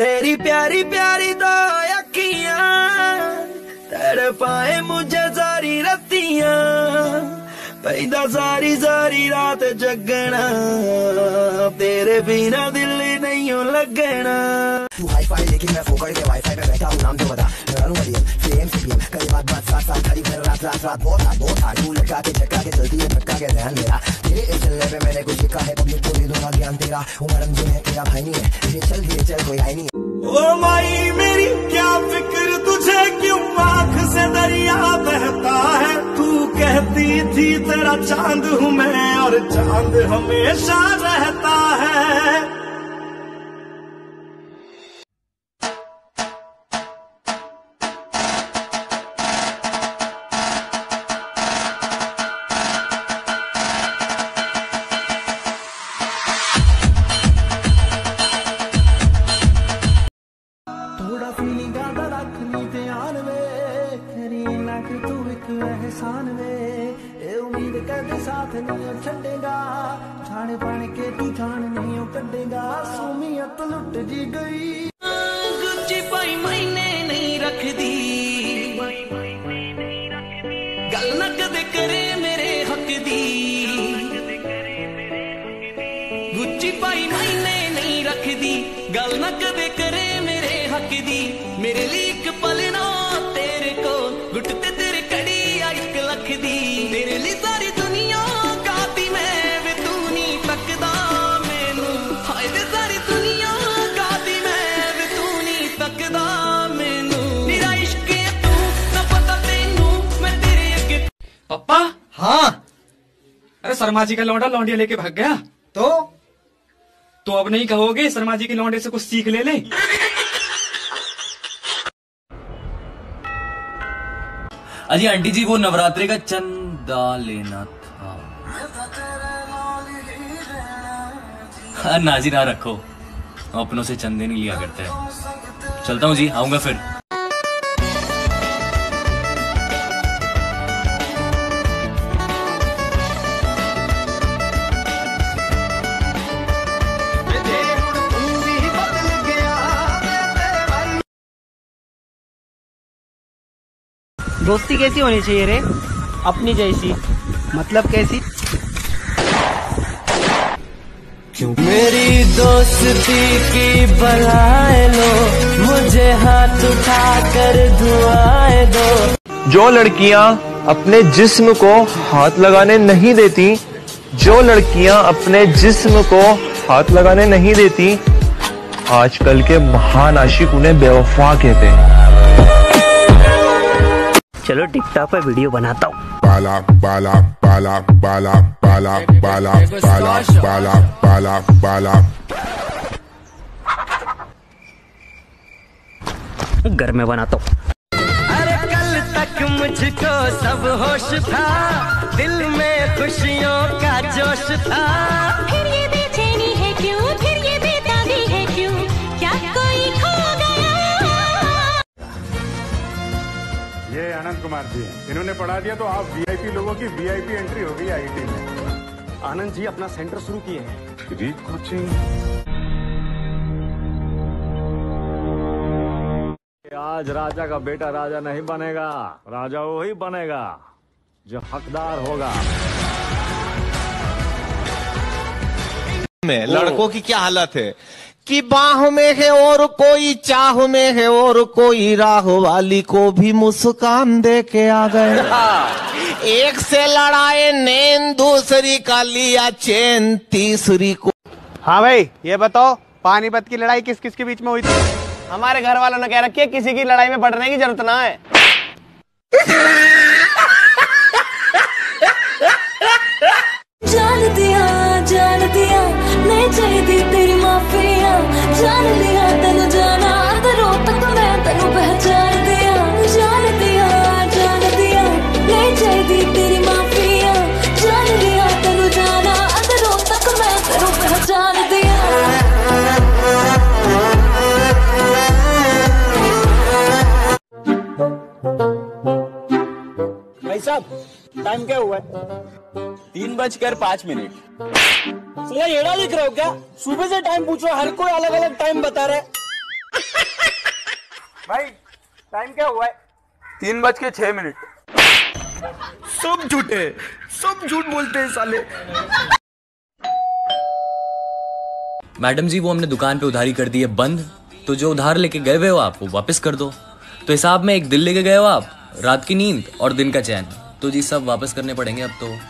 तेरी प्यारी प्यारी दो अखियाँ तड़पाए मुझे रतियाँ पैदा सारी सारी रात जगना तेरे बिना दिल नहीं लगना तू हाई फाई लेकिन मैं फोकट के वाईफाई पे बैठा हूँ नाम तो बता करूँ मरियम फेम सीपीएम कई बात बात साथ साथ फिर रात रात रात बहुत हाथ बहुत हाथ तू लटका के झटका के चलती है धक्का के ध्यान मेरा तेरे इस चलने पे मैंने कुछ लिखा है पब्लिक को दे दूँगा ज्ञान तेरा उमर है तेरा भाई नहीं है धीरे चल धीरे चल कोई आई नहीं ओ माई मेरी क्या फ़िक्र तुझे क्यों आँख से दरिया बहता है कहती थी, तेरा चाँद हूँ मैं और चाँद हमेशा रहता है। फीलिंग रखनी, ध्यान वे तेरी लग तू एक एहसान ਉਮੀਦ ਸਾਥ ਨਹੀਂ ਛੱਡੇਗਾ। ਛਾਣ ਬਣ ਕੇ ਤੂੰ ਛਾਣ ਨਹੀਂ ਕੱਢੇਗਾ। ਸੂਮੀਅਤ ਲੁੱਟ ਜੀ ਗਈ। ਗੁੱਚੀ ਪਾਈ ਮੈਨੇ ਨਹੀਂ ਰੱਖਦੀ। ਗੱਲ ਨਾ ਕਦੇ ਕਰੇ ਮੇਰੇ ਹੱਕ ਦੀ। ਗੁੱਚੀ ਪਾਈ ਮੈਨੇ ਨਹੀਂ ਰੱਖਦੀ। ਗੱਲ ਨਾ ਕਦੇ ਕਰੇ ਮੇਰੇ ਹੱਕ ਦੀ। ਮੇਰੇ ਲਈ ਇੱਕ हाँ। अरे शर्मा जी का लौंडा लौंडिया लेके भाग गया। तो? तो अब नहीं कहोगे शर्मा जी के लौंडे से कुछ सीख ले ले? अजी आंटी जी वो नवरात्रि का चंदा लेना था। हाँ नाजी ना रखो। अपनों से चंदे नहीं लिया करते। हैं चलता हूँ जी आऊँगा फिर। दोस्ती कैसी होनी चाहिए रे? अपनी जैसी। मतलब कैसी? मेरी दोस्ती की बलाए लो मुझे हाथ उठा कर दुआएँ दो। जो लड़कियाँ अपने जिस्म को हाथ लगाने नहीं देती जो लड़कियाँ अपने जिस्म को हाथ लगाने नहीं देती आजकल के महान आशिक उन्हें बेवफा कहते हैं। चलो टिकटॉक पे वीडियो बनाता हूँ। bala bala bala bala bala bala bala bala bala bala घर में बनाता हूँ। अरे कल तक मुझको सब होश था दिल में खुशियों का जोश था। फिर ये बेचैनी कुमार जी हैं इन्होंने पढ़ा दिया तो आप वीआईपी लोगों की वीआईपी एंट्री हो गई आईटी में। आनंद जी अपना सेंटर शुरू किए हैं। फ्री कोचिंग आज राजा का बेटा राजा नहीं बनेगा राजा वो ही बनेगा जो हकदार होगा। में लड़कों की क्या हालत है? कि बाह में है और कोई चाह में है और कोई राह वाली को भी मुस्कान दे के आ गए। एक से लड़ाए नैन दूसरी का लिया चैन तीसरी को हाँ भाई ये बताओ पानीपत की लड़ाई किस किस के बीच में हुई थी? हमारे घर वालों ने कह रखी है किसी की लड़ाई में बढ़ने की ज़रूरत ना है। साहब टाइम क्या हुआ? है तीन बजकर पाँच मिनट। सुना येड़ा लिख रहे हो क्या? सुबह से टाइम पूछ रहा हर कोई अलग अलग टाइम बता रहा है। भाई टाइम क्या हुआ? है तीन बज के छह मिनट। सब झूठे सब झूठ बोलते हैं साले। मैडम जी वो हमने दुकान पे उधारी कर दी है बंद। तो जो उधार लेके गए हुए हो आप वो वापस कर दो। तो हिसाब में एक दिल लेके गए हो आप रात की नींद और दिन का चैन। तो जी सब वापस करने पड़ेंगे अब तो।